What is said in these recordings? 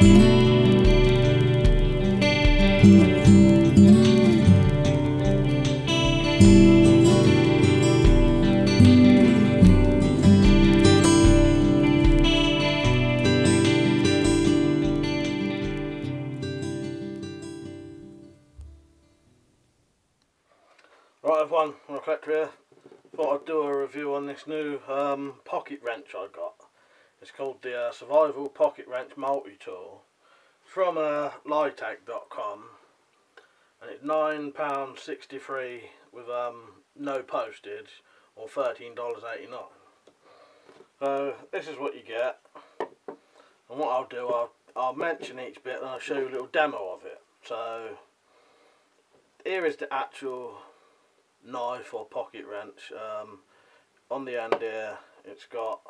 Right everyone, I'm a collector here. Thought I'd do a review on this new um, pocket wrench I got. It's called the uh, Survival Pocket Wrench Multi-Tool. From uh, Lightake.com and it's £9.63 with um, no postage or $13.89. So this is what you get and what I'll do, I'll, I'll mention each bit and I'll show you a little demo of it. So here is the actual knife or pocket wrench um, on the end here it's got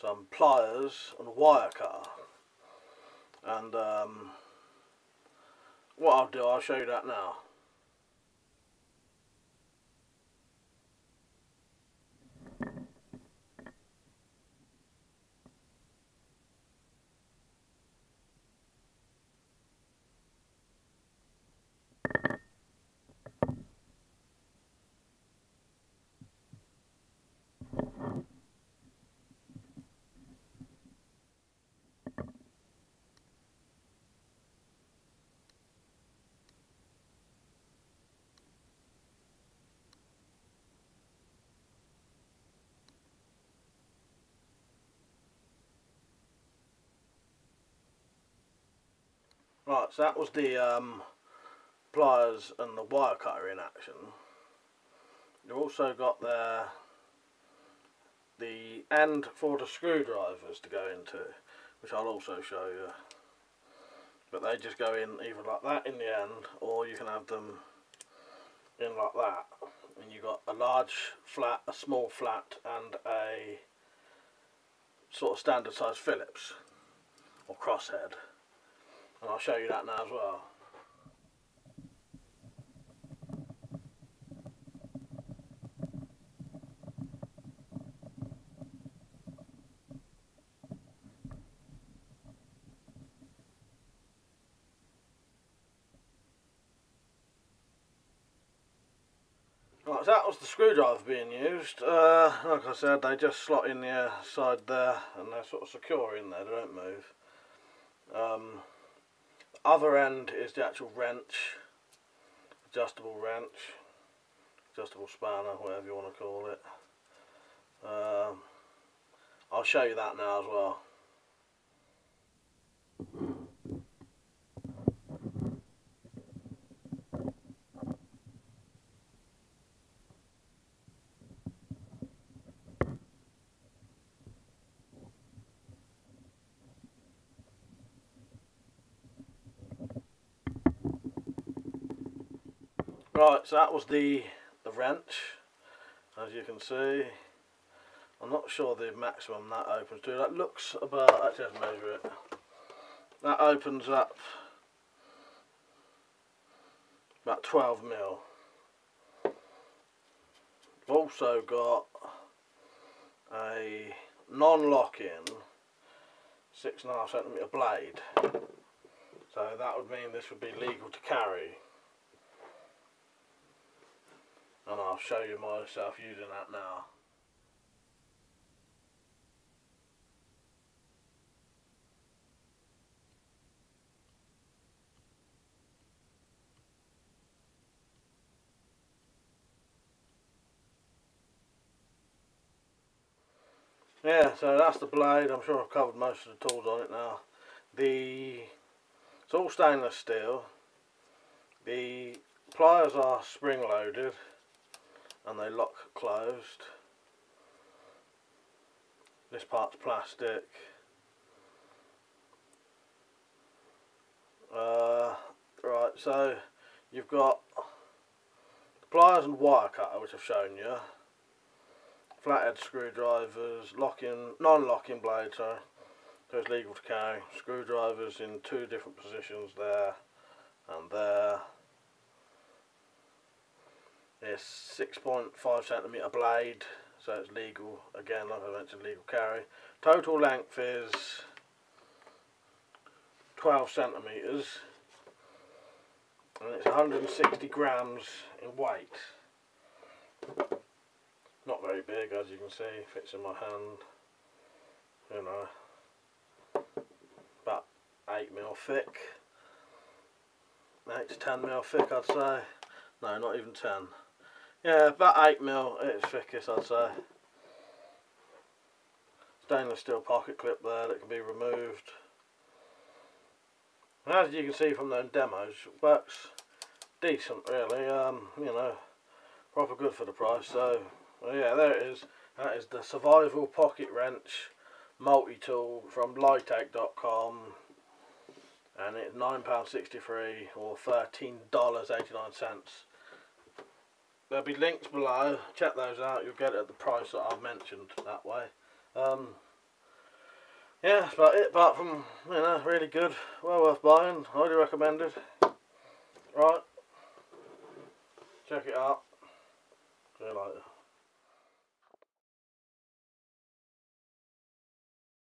some pliers and wire cutter and um, what I'll do I'll show you that now Right, so that was the um, pliers and the wire cutter in action. You've also got the end for the screwdrivers to go into, which I'll also show you. But they just go in either like that in the end, or you can have them in like that. And you've got a large flat, a small flat, and a sort of standard size Phillips, or crosshead and I'll show you that now as well. Right, so that was the screwdriver being used. Uh, like I said, they just slot in the side there and they're sort of secure in there, they don't move. Um, other end is the actual wrench, adjustable wrench, adjustable spanner, whatever you want to call it. Um, I'll show you that now as well. Right, so that was the, the wrench, as you can see. I'm not sure the maximum that opens to. That looks about, let's measure it. That opens up about 12 mil. I've also got a non-lock-in six and a half centimetre blade. So that would mean this would be legal to carry. and I'll show you myself using that now. Yeah, so that's the blade. I'm sure I've covered most of the tools on it now. The it's all stainless steel. The pliers are spring loaded and they lock closed. This part's plastic. Uh, right, so you've got pliers and wire cutter, which I've shown you. Flathead screwdrivers, locking, non-locking blade. So it's legal to carry. Screwdrivers in two different positions there and there. It's 6.5 centimetre blade, so it's legal, again like I mentioned, legal carry. Total length is 12 centimetres. and it's 160 grams in weight. Not very big as you can see, fits in my hand, you know, about 8 mil thick, 8 to 10 mil thick I'd say, no not even 10, yeah about 8 mil its thickest I'd say. Stainless steel pocket clip there that can be removed. As you can see from the demos, works decent really, um, you know, proper good for the price. So, well, yeah, there it is. That is the Survival Pocket Wrench multi-tool from Lightake.com and it's £9.63 or $13.89. There'll be links below, check those out, you'll get it at the price that I've mentioned that way. Um, yeah, that's about it. Apart from, you know, really good, well worth buying, highly recommended. Right, check it out. See you later.